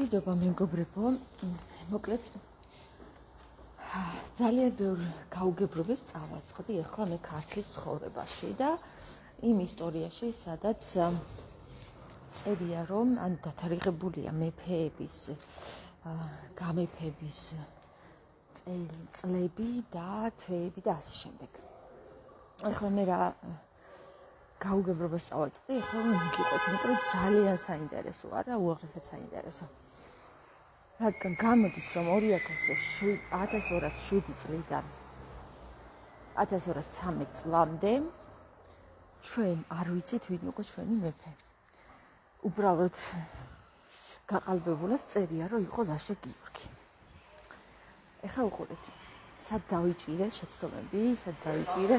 მშვიდობა მეგობრებო. მოკლედ ძალიან ბევრ გაუგებრობებს წავაწყდი ახლა მე ქართლის ცხოვრებაში და იმ ისტორიაში, სადაც წერია რომ ან დათარიღებულია მეფეების გამეფების წლები და თვეები და ასე შემდეგ. ახლა მე რა გაუგებრობას წავაწყდი, ახლა მოგიყვეთ, იმიტომ რომ ძალიან საინტერესოა რა, უაღრესად საინტერესო. რადგან გამოდის რომ 2207 წლიდან 1213 წლამდე ჩვენ არ ვიცით ვინ იყო ჩვენი მეფე. უბრალოდ გაყალბებულად წერია რომ იყო ლაშა გიორგი. ეხა უყურეთ. სად დავიჭირე შეცდომები, სად დავიჭირე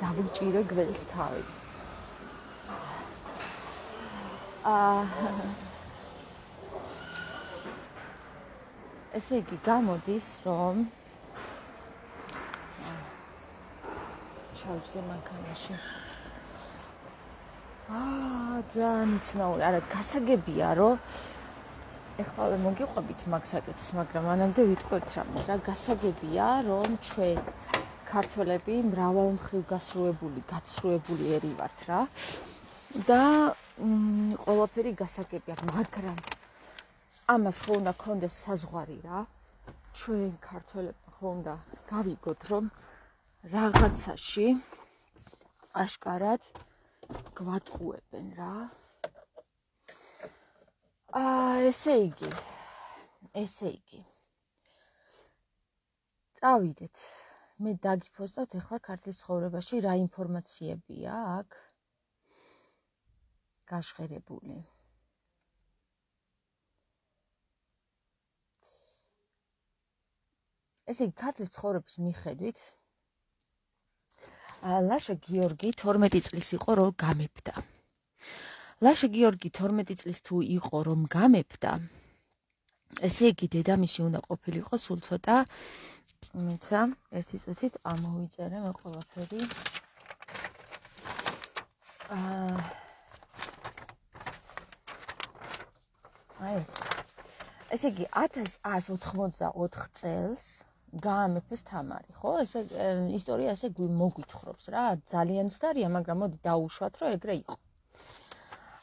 დავუჭირე გველს თავი. აა ესე იგი გამოდის რომ ჩავჭდე მანქანაში. აა ძალიან ცნაური არა გასაგებია რომ ეხლა მოგიყვებით მაგსაკეთს მაგრამ ანამდე ვიტყვით რამე რა გასაგებია რომ ჩვენ ქართველები მრავალმხრივ გასრულებული გაცრუებული ერი ვართ რა. და ყველაფერი გასაგებია მაგრამ ამას ხო უნდა კონდეს საზღვარი რა. ჩვენ ქართველებმა ხო უნდა გავიგოთ რომ რაღაცაში აშკარად გვატყუებენ რა. აა ესე იგი ესე იგი. წავიდეთ. მე დაგიფოსტავთ ახლა ქართლის ცხოვრებაში რა ინფორმაციებია აქ გაშღერებული ესე იგი ქართლის ცხოვრების მიხედვით ლაშა გიორგი 12 წლის იყო რომ გამეფდა. ლაშა გიორგი 12 წლის თუ იყო რომ გამეფდა, ესე იგი დედამისი უნდა ყოფილიყო სულ ცოტა მეცა ერთი წუთით ამოვიწერე მე ყველაფერი. აა აი ეს ესე იგი 1184 წელს გაამეფეს თამარი, ხო? ესე ისტორია ესე მოგვითხრობს რა, ძალიან ცდარია, მაგრამ მოდი დაუშვათ, რომ ეგრე იყო.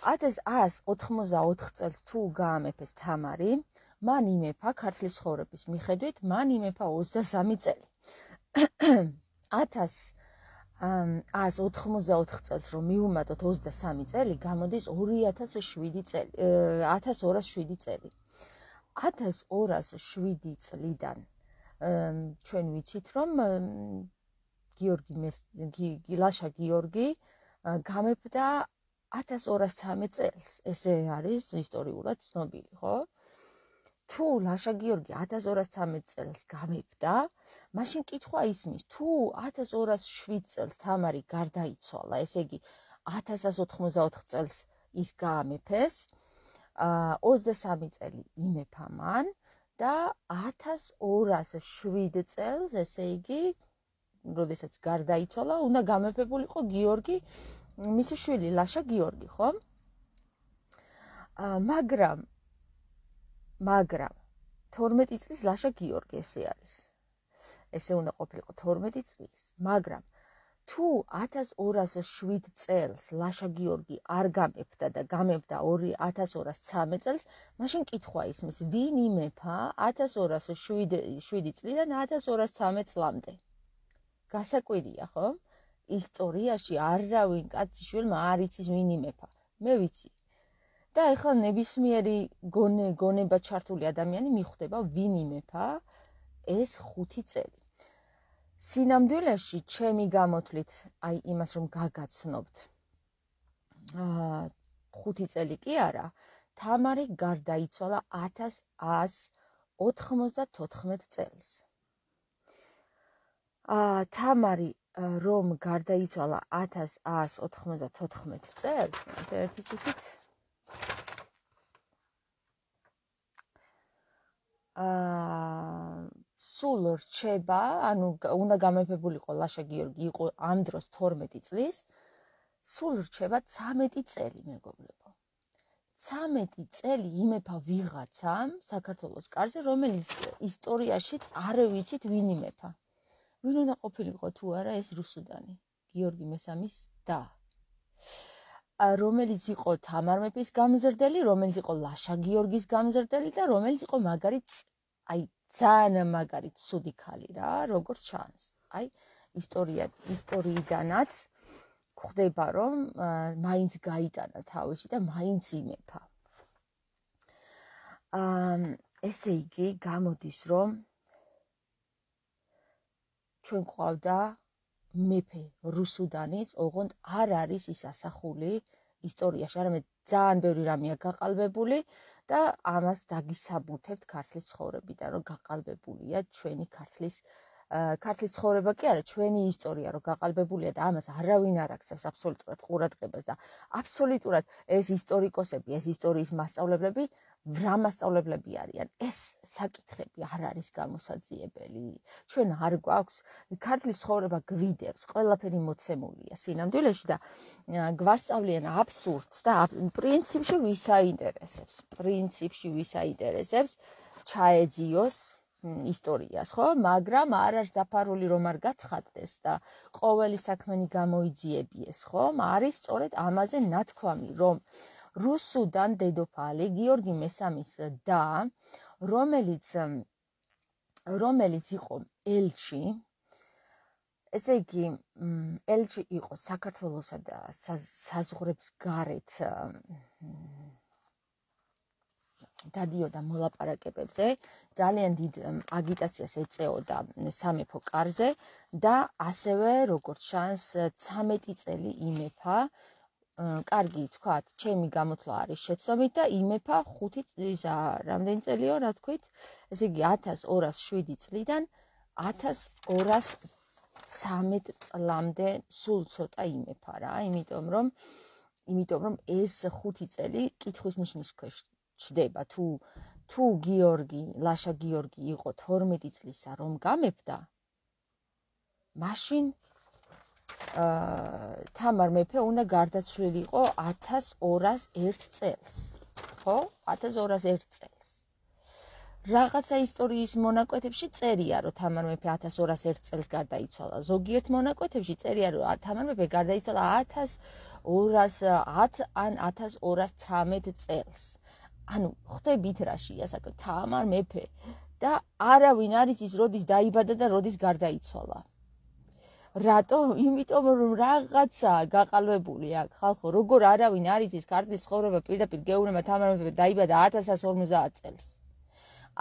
1184 წელს თუ გაამეფეს თამარი, მან იმეფა ქართლის ხორების მიხედვით, მან იმეფა 23 წელი. 1184 წელს რომ მიუმატოთ 23 წელი, გამოდის 2007 წელი, 1207 წელი. 1207 წლიდან ჩვენ ვიცით რომ გიორგი მეს გილაშა გიორგი გამეფდა 1213 წელს. ესე არის ისტორიულად ცნობილი ხო? თუ ლაშა გიორგი 1213 წელს გამეფდა მაშინ კითხვა ისმის თუ 1207 წელს თამარი გარდაიცვალა ესე იგი 1184 წელს ის გამეფეს ა 23 წელი იმეფა მან და 1207 წელს, ესე იგი, როდესაც გარდაიცვალა, უნდა გამეფებულიყო გიორგი, მისი შვილი ლაშა გიორგი, ხო? აა მაგრამ მაგრამ 12 წლის ლაშა გიორგი ესე არის. ესე უნდა ყოფილიყო 12 წლის, მაგრამ თუ 1207 წელს ლაშა გიორგი არ გამეფდა და გამეფდა 2213 წელს, მაშინ კითხვა ისმის, ვინ იმეფა 1207 წლიდან 1213 წლამდე? გასაკვირია, ხო? ისტორიაში არავინ კაციშვილმა არ იცის ვინ იმეფა. მე ვიცი. და ეხლა ნებისმიერი გონე გონება ჩართული ადამიანი მიხვდება ვინ იმეფა ეს 5 წელი. სინამდვილეში ჩემი გამოთვლით აი იმას რომ გაგაცნობთ. აა 5 წელი კი არა. თამარი გარდაიცვალა 1194 წელს. აა თამარი რომ გარდაიცვალა 1194 წელს ერთი წუთით აა სულ რჩება, ანუ უნდა გამეფებულიყო ლაშა გიორგი იყო ამ დროს 12 წლის, სულ რჩება 13 წელი, მეგობრებო. 13 წელი იმეფა ვიღაცამ საქართველოს კარზე, რომელიც ისტორიაშიც არ ვიცით ვინ იმეფა. ვინ უნდა ყოფილიყო თუ არა ეს რუსუდანი, გიორგი მესამის და რომელიც იყო თამარ მეფის გამზრდელი, რომელიც იყო ლაშა გიორგის გამზრდელი და რომელიც იყო მაგარიც აი ძალიან მაგარი ცუდი ქალი რა, როგორც ჩანს. აი ისტორია ისტორიიდანაც ხვდება რომ მაინც გაიტანა თავისი და მაინც იმეფა. აა ესე იგი გამოდის რომ ჩვენ ყავდა მეფე რუსუდანიც, ოღონდ არ არის ის ასახული ისტორიაში, არამედ ძალიან ბევრი რამეა გაყალბებული და ამას დაგისაბუთებთ ქართლის ცხოვრებიდან, რომ გაყალბებულია ჩვენი ქართლის ქართლის ცხოვრება კი არა ჩვენი ისტორია რო გაყალბებულია და ამას არავინ არ აქცევს აბსოლუტურად ყურადღებას და აბსოლუტურად ეს ისტორიკოსები ეს ისტორიის მასწავლებლები ვრამასწავლებლები არიან. ეს საკითხები არ არის გამოსაძიებელი. ჩვენ არ გვაქვს ქართლის ცხოვრება გვიდევს ყველაფერი მოცემულია სინამდვილეში და გვასწავლიან აბსურდს და პრინციპში ვის აინტერესებს პრინციპში ვის აინტერესებს ჩაეძიოს ისტორიას, ხო? მაგრამ არ არის დაფარული რომ არ გაცხადდეს და ყოველი საქმენი გამოიძიებიეს, ხო? არის სწორედ ამაზე ნათქვამი, რომ რუსუდან დედოფალი გიორგი მესამის და რომელიც რომელიც იყო ელჩი ესე იგი ელჩი იყო საქართველოსა და საზღვრებს გარეთ დადიოდა მოლაპარაკებებზე, ძალიან დიდ აგიტაციას ეწეოდა სამეფო კარზე და ასევე როგორც შანს 13 წელი იმეფა კარგი თქვათ, ჩემი გამოთვლა არის შეცდომით და იმეფა 5 წელია, რამდენი წელიო, რა თქვით? ესე იგი 1207 წლიდან 1213 წლამდე სულ ცოტა იმეფა რა, იმიტომ რომ იმიტომ რომ ეს 5 წელი კითხვის ნიშნის ქვეშ ჩდება თუ თუ გიორგი ლაშა გიორგი იყო 12 წლისა რომ გამეფდა? მაშინ აა თამარ მეფე უნდა გარდაცვლილიყო 1201 წელს. ხო? 1201 წელს. რაღაცა ისტორიის მონაკვეთებში წერია რომ თამარ მეფე 1201 წელს გარდაიცვალა. ზოგიერთ მონაკვეთებში წერია რომ თამარ მეფე გარდაიცვალა 1210 ან 1213 წელს ანუ ხვდებით რაშია საქმე? თამარ მეფე. და არავინ არის ის როდის დაიბადა და როდის გარდაიცვალა. რატო? იმიტომ რომ რაღაცა გაყალბებული აქვს ხალხო როგორ არავინ არის ის ქართლის ცხოვრება პირდაპირ გეუბნება თამარ მეფე დაიბადა 1150 წელს.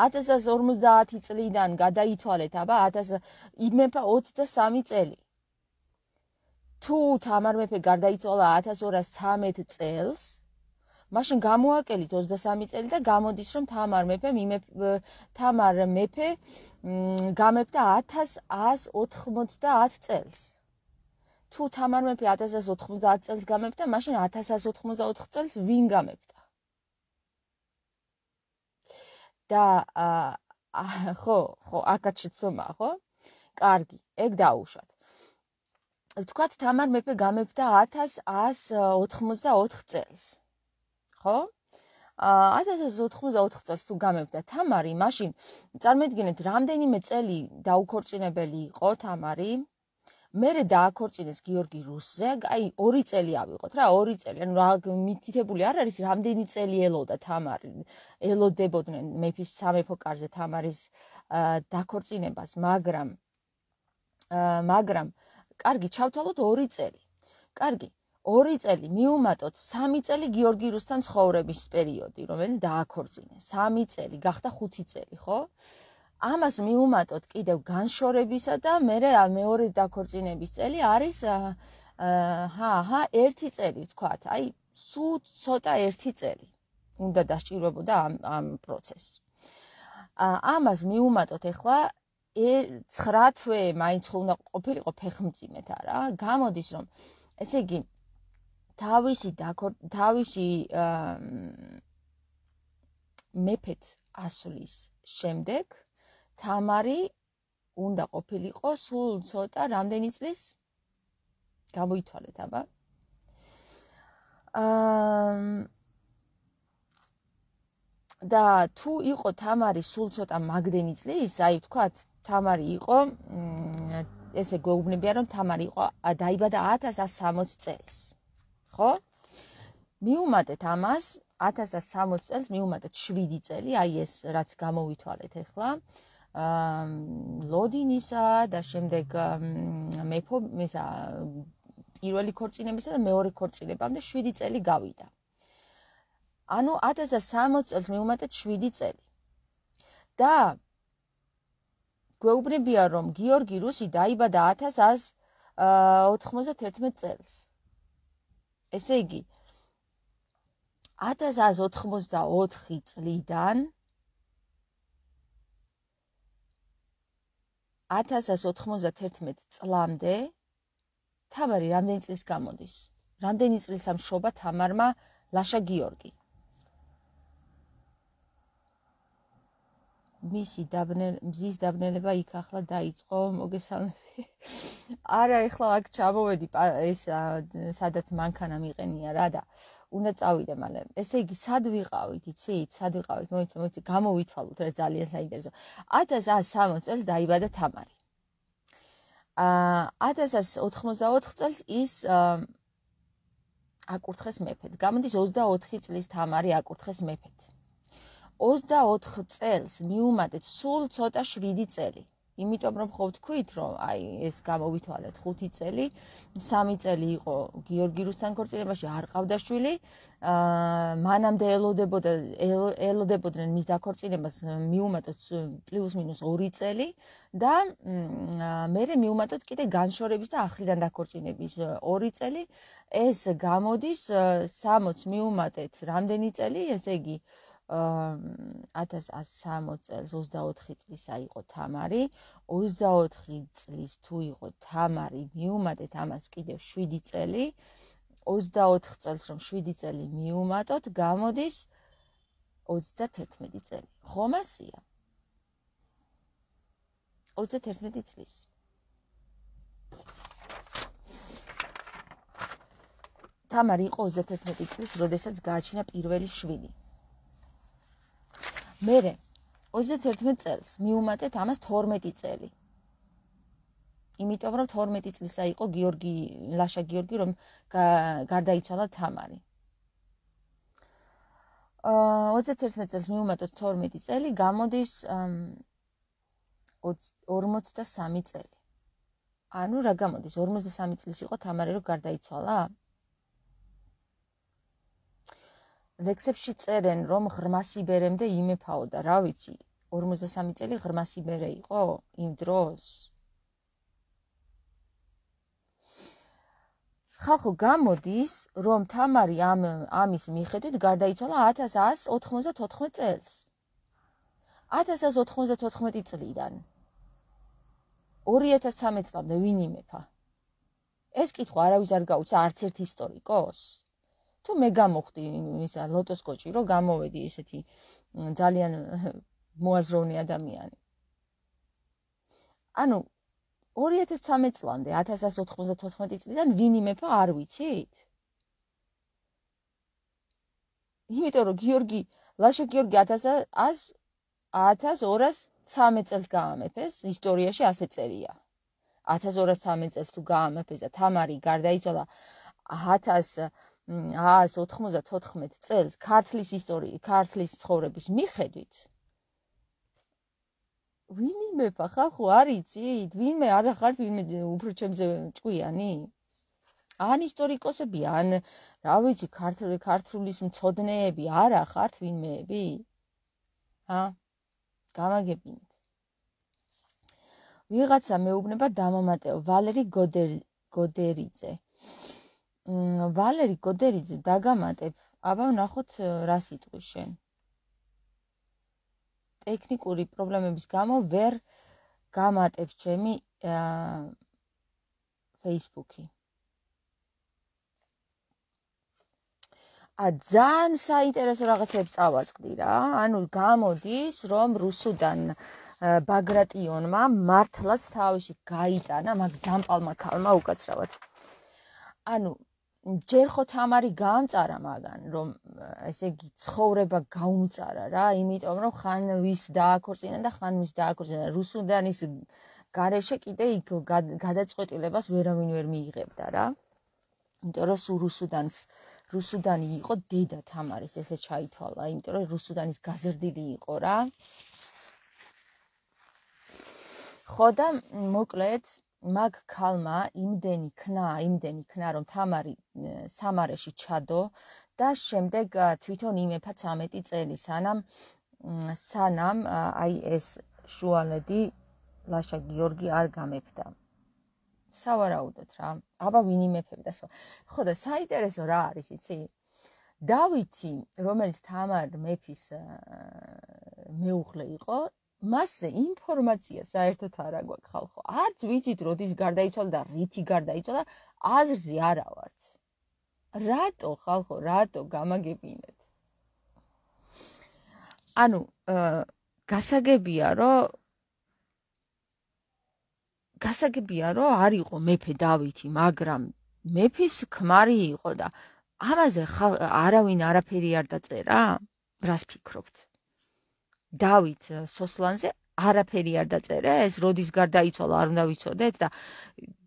1150 წლიდან გადაითვალეთ აბა 1000 იმეფა 23 წელი. თუ თამარ მეფე გარდაიცვალა 1213 წელს მაშინ გამოაკელით 23 წელი და გამოდის რომ თამარ მეფე თამარ მეფე გამეფდა 1190 წელს. თუ თამარ მეფე 1190 წელს გამეფდა, მაშინ 1184 წელს ვინ გამეფდა? და ხო, ხო, აკაც შეცდომა, ხო? კარგი, ეგ დაუშვათ. თქვათ თამარ მეფე გამეფდა 1184 წელს. ხო? აა 1184 წელს თუ გამევდა თამარი, მაშინ წარმოიდგინეთ, რამდენიმე წელი დაუქორწინებელი იყო თამარი. მერე დააქორწინეს გიორგი რუსზე, აი 2 წელი ავიღოთ რა, 2 წელი. ანუ რა მითითებული არ არის რამდენი წელი ელოდა თამარი. ელოდებოდნენ მეფის სამეფო კარზე თამარის დააქორწინებას, მაგრამ მაგრამ კარგი, ჩავთვალოთ 2 წელი. კარგი. ორი წელი მიუმატოთ 3 წელი გიორგი რუსთან ცხოვრების პერიოდი, რომელიც დააქორწინეს. 3 წელი გახდა 5 წელი, ხო? ამას მიუმატოთ კიდევ განშორებისა და მეორე მეორე დააქორწინების წელი არის აჰა, აჰა, 1 წელი ვთქვათ. აი, სულ ცოტა 1 წელი უნდა დასჭირებოდა ამ ამ პროცესს. ამას მიუმატოთ ახლა 9 თვე მაინც უნდა ყოფილიყო ფეხმძიმეთ არა? გამოდის რომ ესე იგი თავისი თავისი მეფეთ ასulis შემდეგ თამარი უნდა ყოფილიყო სულ ცოტა რამდენი წლის გამოითვალეთ აბა აა და თუ იყო თამარი სულ ცოტა მაგდენი წლის, აი თქვათ, თამარი იყო ესე გვეუბნებიან რომ თამარი იყო დაიბადა 1160 წელს. ხო? მიუმატეთ ამას 1160 წელს მიუმატეთ 7 წელი, აი ეს რაც გამოვითვალეთ ახლა. აა ლოდინისა და შემდეგ მეფო ისა პირველი ქორწინებისა და მეორე ქორწინებამდე 7 წელი გავიდა. ანუ 1060 წელს მიუმატეთ 7 წელი. და გვეუბნებია რომ გიორგი რუსი დაიბადა 1191 წელს. ესე იგი 1184 წლიდან 1191 წლამდე თამარი რამდენი წლის გამოდის? რამდენი წლის ამშობა თამარმა ლაშა გიორგი? მისი დაბნელ მზის დაბნელება იქ ახლა დაიწყო მოგესალმები. არა, ახლა აქ ჩამოვედი ეს სადაც მანქანა მიყენია რა და უნდა წავიდე მალე. ესე იგი, სად ვიყავით, იცით? სად ვიყავით? მოიცა, მოიცა, გამოვითვალოთ რა ძალიან საინტერესო. 1160 წელს დაიბადა თამარი. აა 1184 წელს ის აკურთხეს მეფედ. გამოდის 24 წლის თამარი აკურთხეს მეფედ. 24 წელს მიუმატეთ სულ ცოტა 7 წელი. იმიტომ რომ ხო ვთქვით რომ აი ეს გამოვითვალეთ 5 წელი, 3 წელი იყო გიორგი რუსთან ქორწინებაში არ ყავდა შვილი. აა მანამდე ელოდებოდა ელოდებოდნენ მის დაქორწინებას მიუმატოთ პლუს მინუს 2 წელი და მე მიუმატოთ კიდე განშორების და ახლიდან დაქორწინების 2 წელი. ეს გამოდის 60 მიუმატეთ რამდენი წელი, ესე იგი 1160 წელს 24 წლისა იყო თამარი 24 წლის თუ იყო თამარი მიუმატეთ ამას კიდევ 7 წელი 24 წელს რომ 7 წელი მიუმატოთ გამოდის 31 წელი. ხომ ასია? 31 წლის. თამარი იყო 31 წლის როდესაც გააჩინა პირველი შვილი მე 21 წელს მიუმატეთ ამას 12 წელი. იმიტომ რომ 12 წლისა იყო გიორგი ლაშა გიორგი რომ გარდაიცვალა თამარი. აა 21 წელს მიუმატოთ 12 წელი, გამოდის 43 წელი. ანუ რა გამოდის 53 წლის იყო თამარი რომ გარდაიცვალა? ლექსებში წერენ რომ ღრმასიბერემდე იმეფაო და რა ვიცი? 53 წელი ღრმასიბერე იყო იმ დროს. ხალხო გამოდის რომ თამარი ამ ამის მიხედვით გარდაიცვალა 1194 წელს. 1194 წლიდან. 2013 წლამდე ვინ იმეფა? ეს კითხვა არავის არ გაუცა არც ერთ ისტორიკოს თუ მე გამოხდი ისა ლოტოს კოჭი რომ გამოვედი ესეთი ძალიან მოაზროვნე ადამიანი. ანუ 2013 წლამდე 1194 წლიდან ვინ იმეფა არ ვიცით. იმიტომ რომ გიორგი ლაშა გიორგი 1100 1213 წელს გაამეფეს ისტორიაში ასე წერია. 1213 წელს თუ გაამეფეს და თამარი გარდაიცვალა 1000 194 წელს ქართლის ისტორია, ქართლის ცხოვრების მიხედვით ვინი მეფა ხალხო არიცით? ვინმე არ ახართ ვინმე უფრო ჩემზე ჭკვიანი? ან ისტორიკოსები, ან რა ვიცი, ქართული ქართულის მწოდნეები არ ახართ ვინმეები? ა? გამაგებინეთ. ვიღაცა მეუბნება დამამატეო ვალერი გოდერი გოდერიძე. ვალერი გოდერიძე დაგამატებ. აბა ნახოთ რა სიტყვის შენ. ტექნიკური პრობლემების გამო ვერ გამატებს ჩემი Facebook-ი. ა ძალიან საინტერესო რაღაცებს წავაწყდი რა. ანუ გამოდის რომ რუსუდან ბაგრატიონმა მართლაც თავისი გაიტანა მაგ დამპალმა ქალმა უკაცრავად. ანუ ჯერ ხო თამარი გაამწარა მაგან რომ ესე იგი ცხოვრება გაუმწარა რა იმიტომ რომ ხან ვის დააქორწინა და ხან ვის დააქორწინა. რუსუდანის გარეშე კიდე იქ გადაწყვეტილებას ვერავინ ვერ მიიღებდა რა. იმიტომ რომ სულ რუსუდანს რუსუდანი იყო დედა თამარის ესე ჩაითვალა იმიტომ რომ რუსუდანის გაზრდილი იყო რა. ხო და მოკლედ მაგ ქალმა იმდენი ქნა, იმდენი ქნა, რომ თამარი სამარეში ჩადო და შემდეგ თვითონ იმეფა 13 წელი, სანამ სანამ აი ეს შუალედი ლაშა გიორგი არ გამეფდა. სავარაუდოდ რა. აბა ვინ იმეფებდა სხვა. ხო და საინტერესო რა არის, იცი? დავითი, რომელიც თამარ მეფის მეუღლე იყო, მასზე ინფორმაცია საერთოდ არ აგვაქვს ხალხო. არც ვიცით როდის გარდაიცვალა და რითი გარდაიცვალა, აზრზე არა ვართ. რატო ხალხო, რატო გამაგებინეთ? ანუ გასაგებია, რომ გასაგებია, რომ არ იყო მეფე დავითი, მაგრამ მეფის ქმარი იყო და ამაზე არავინ არაფერი არ დაწერა? რას ფიქრობთ? დავით სოსლანზე არაფერი არ დაწერა ეს როდის გარდაიცვალა არ უნდა ვიცოდეთ და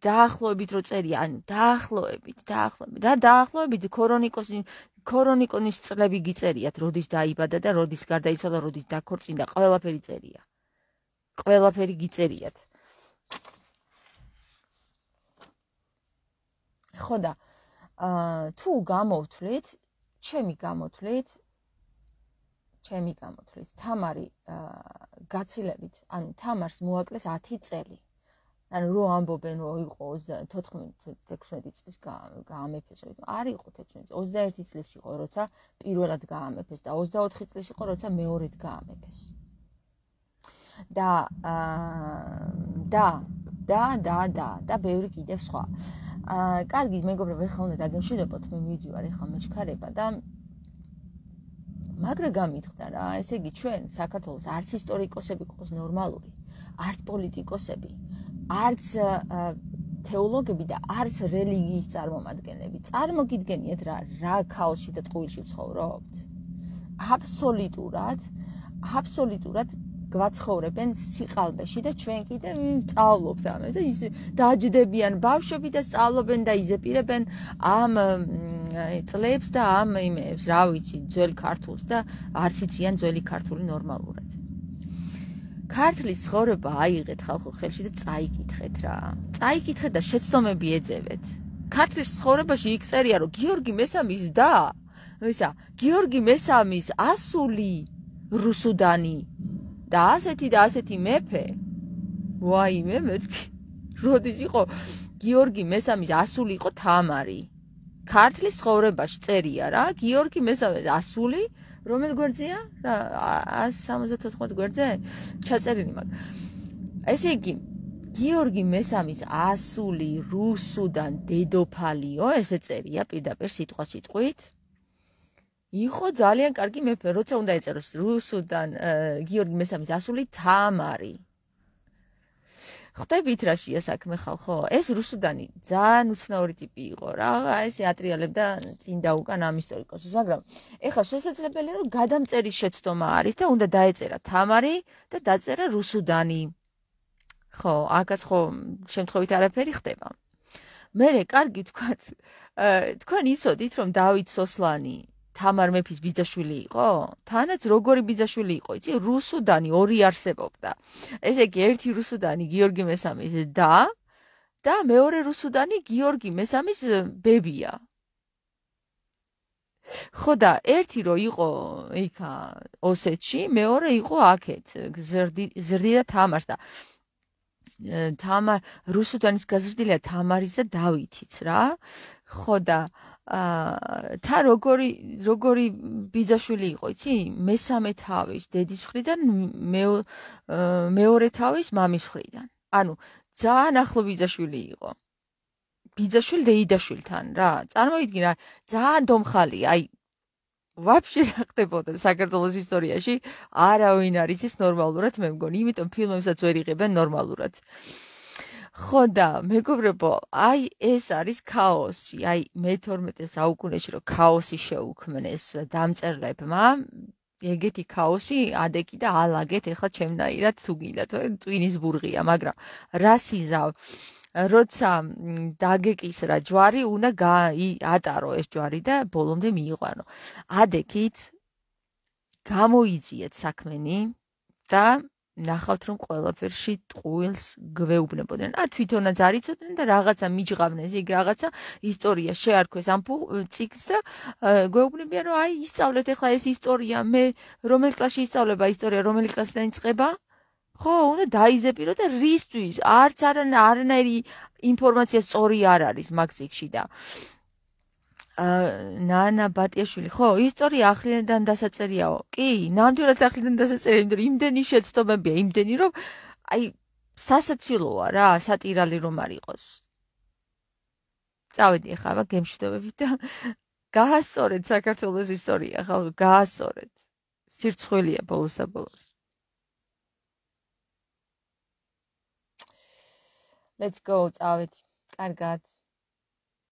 დაახლოებით რო წერია ანუ დაახლოებით დაახლოებით რა დაახლოებით ქრონიკოსი ქრონიკონის წლები გიწერიათ როდის დაიბადა და როდის გარდაიცვალა როდის დაქორწინდა ყველაფერი წერია ყველაფერი გიწერიათ. ხო და აა თუ გამოთვლით ჩემი გამოთვლით ჩემი გამოთვლით თამარი გაცილებით ანუ თამარს მოაკლეს 10 წელი. ანუ რო ამბობენ რომ იყო 14-16 წლის გაამეფეს რომ არ იყო 16 21 წლის იყო როცა პირველად გაამეფეს და 24 წლის იყო როცა მეორედ გაამეფეს. და და და და და და ბევრი კიდევ სხვა. აა კარგი მეგობრებო ეხლა უნდა დაგემშვიდობოთ მე მივიდივარ ეხლა მეჩქარება და მაგრა გამითხდა რა, ესე იგი ჩვენ საქართველოს არც ისტორიკოსები ყავს ნორმალური, არც პოლიტიკოსები, არც თეოლოგები და არც რელიგიის წარმომადგენლები. წარმოგიდგენიათ რა, რა ქაოსში და ტყუილში ცხოვრობთ? აბსოლუტურად, აბსოლუტურად გვაცხოვრებენ სიყალბეში და ჩვენ კიდე სწავლობთ ამას და ის დაჯდებიან ბავშვები და სწავლობენ და იზეპირებენ ამ წლებს და ამ იმებს რა ვიცი ძველ ქართულს და არც იციან ძველი ქართული ნორმალურად. ქართლის ცხოვრება აიღეთ ხალხო ხელში და წაიკითხეთ რა. წაიკითხეთ და შეცდომები ეძევეთ. ქართლის ცხოვრებაში იქ წერია რომ გიორგი მესამის და ისა გიორგი მესამის ასული რუსუდანი და ასეთი და ასეთი მეფე. ვაიმე მეთქი. როდის იყო გიორგი მესამის ასული იყო თამარი ქართლის ცხოვრებაში წერია რა გიორგი მესამის ასული რომელ გვერდზეა? რა 174 გვერდზე? ჩაწერილი მაგ ესე იგი გიორგი მესამის ასული რუსუდან დედოფალიო ესე წერია პირდაპირ სიტყვა სიტყვით. იყო ძალიან კარგი მეფე, როცა უნდა ეწეროს რუსუდან გიორგი მესამის ასული თამარი. ხვდებით რა შეა საქმე ხალხო? ეს რუსუდანი ძალიან უცნაური ტიპი იყო რა. ეს ატრიალებდა წინ და უკან ამ ისტორიკოსს, მაგრამ ეხლა შესაძლებელია რომ გადამწერის შეცდომა არის და უნდა დაეწერა თამარი და დაწერა რუსუდანი. ხო, აკაც ხო შემთხვევით არაფერი ხდება. მე რე კარგი თქვათ, თქვენ იცოდით რომ დავით სოსლანი თამარ მეფის ბიძაშვილი იყო? თანაც როგორი ბიძაშვილი იყო, იცი? რუსუდანი ორი არსებობდა. ესე იგი, ერთი რუსუდანი გიორგი მესამის და და მეორე რუსუდანი გიორგი მესამის ბებია. ხო და ერთი რო იყო იქა ოსეთში, მეორე იყო აქეთ, ზრდი ზრდი და თამარს და თამარ რუსუდანის გაზრდილია თამარის და დავითიც რა. ხო და აა თა როგორი როგორი ბიძაშვილი იყო, იცი? მესამე თავის დედის მხრიდან, მეორე თავის მამის მხრიდან. ანუ ძალიან ახლო ბიძაშვილი იყო. ბიძაშვილი დეიდაშვილთან რა. წარმოიდგინე, ძალიან დომხალია, აი ვაფშე რა ხდებოდა საქართველოს ისტორიაში? არავინ არ იცის ნორმალურად, მე მგონი, იმიტომ ფილმებსაც ვერ იღებენ ნორმალურად. ხო და მეგობრებო, აი ეს არის ქაოსი. აი მე-12 საუკუნეში რომ ქაოსი შეუქმნეს დამწერლებმა, ეგეთი ქაოსი ადეკი და ალაგეთ ეხლა ჩემნაირად თუ გინდათ, ტვინის ბურღია, მაგრამ რასიზავ როცა დაგეკისრა ჯვარი, უნდა ატარო ეს ჯვარი და ბოლომდე მიიყვანო. ადეკით გამოიძიეთ საქმენი და ნახავთ რომ ყველაფერში ტყუილს გვეუბნებოდნენ. ა თვითონაც არიწოდნენ და რაღაცა მიჯღავდნენ იქ რაღაცა ისტორია შეარქვეს ამ ციკს და გვეუბნებიან რომ აი ისწავლეთ ახლა ეს ისტორია მე რომელ კლასში ისწავლება ისტორია რომელი კლასიდან იწყება? ხო, უნდა დაიზეპირო და რისთვის? არც არანაირი ინფორმაცია სწორი არ არის მაგ ციკში და ნანა ბატიაშვილი, ხო, ისტორია ახლიდან დასაწერიაო. კი, ნამდვილად ახლიდან დასაწერია, იმიტომ რომ იმდენი შეცდომებია, იმდენი რომ აი სასაცილოა რა, სატირალი რომ არ იყოს. წავედი ახლა გემშვიდობებით და გაასწორეთ საქართველოს ისტორია, ხალხო, გაასწორეთ. სირცხვილია ბოლოს და ბოლოს. Let's go, წავედი. კარგად.